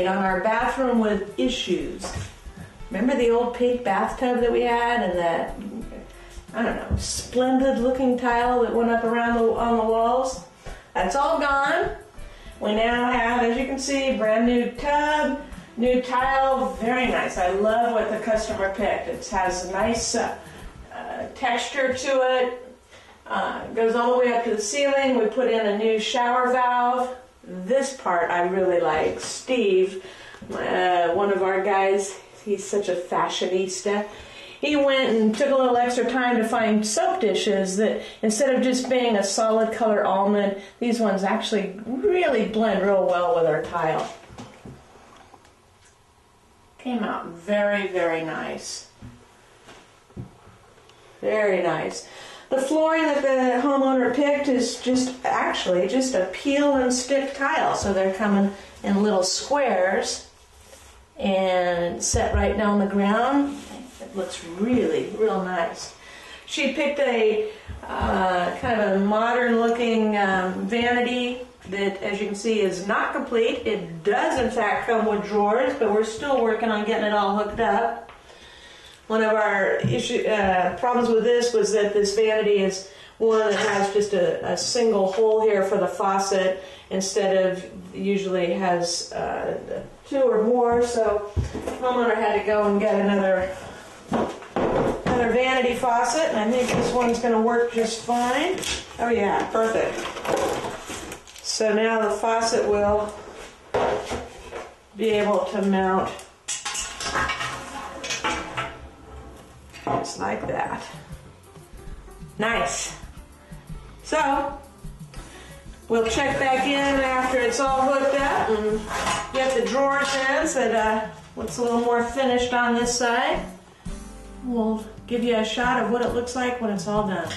on our bathroom with issues. Remember the old pink bathtub that we had and that, I don't know, splendid looking tile that went up around the, on the walls? That's all gone. We now have, as you can see, brand new tub, new tile, very nice. I love what the customer picked. It has a nice uh, uh, texture to it. Uh, goes all the way up to the ceiling. We put in a new shower valve. This part I really like. Steve, uh, one of our guys, he's such a fashionista. He went and took a little extra time to find soap dishes that instead of just being a solid color almond, these ones actually really blend real well with our tile. Came out very, very nice. Very nice. The flooring that the homeowner picked is just actually just a peel and stick tile. So they're coming in little squares and set right down the ground. It looks really, real nice. She picked a uh, kind of a modern looking um, vanity that, as you can see, is not complete. It does, in fact, come with drawers, but we're still working on getting it all hooked up. One of our issue, uh, problems with this was that this vanity is one that has just a, a, single hole here for the faucet instead of usually has uh, two or more. So homeowner had to go and get another another vanity faucet, and I think this one's going to work just fine. Oh yeah, perfect. So now the faucet will be able to mount just like that. Nice. So, we'll check back in after it's all hooked up and get the drawers in so that uh, looks a little more finished on this side. We'll give you a shot of what it looks like when it's all done.